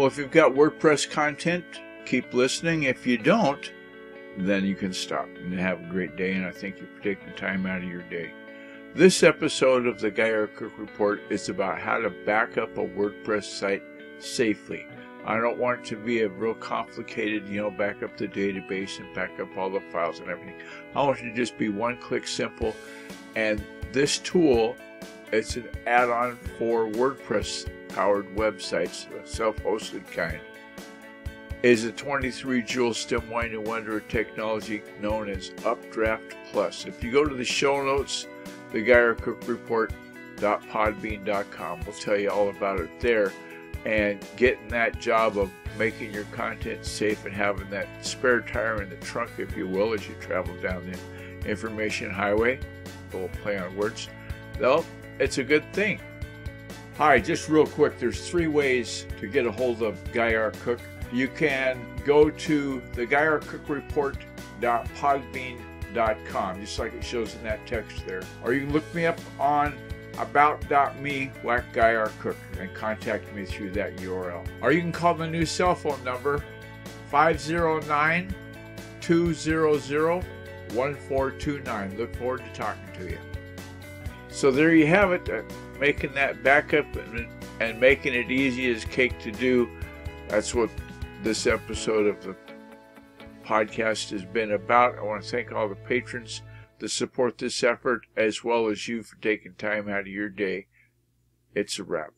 Well, if you've got WordPress content, keep listening. If you don't, then you can stop and have a great day. And I thank you for taking time out of your day. This episode of the Guy. Cook Report is about how to back up a WordPress site safely. I don't want it to be a real complicated, you know, back up the database and back up all the files and everything. I want it to just be one click simple. And this tool, it's an add-on for WordPress powered websites, self-hosted kind, is a 23 joule stem winding wonder technology known as Updraft Plus. If you go to the show notes, the will tell you all about it there and getting that job of making your content safe and having that spare tire in the trunk, if you will, as you travel down the information highway. A little play on words. Though, it's a good thing. Hi, just real quick, there's three ways to get a hold of Guy R. Cook. You can go to the GuyRCookReport.podbean.com, just like it shows in that text there. Or you can look me up on about.me whack guy r cook and contact me through that url or you can call the new cell phone number 509 200 1429 look forward to talking to you so there you have it making that backup and, and making it easy as cake to do that's what this episode of the podcast has been about i want to thank all the patrons to support this effort, as well as you for taking time out of your day. It's a wrap.